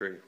Great.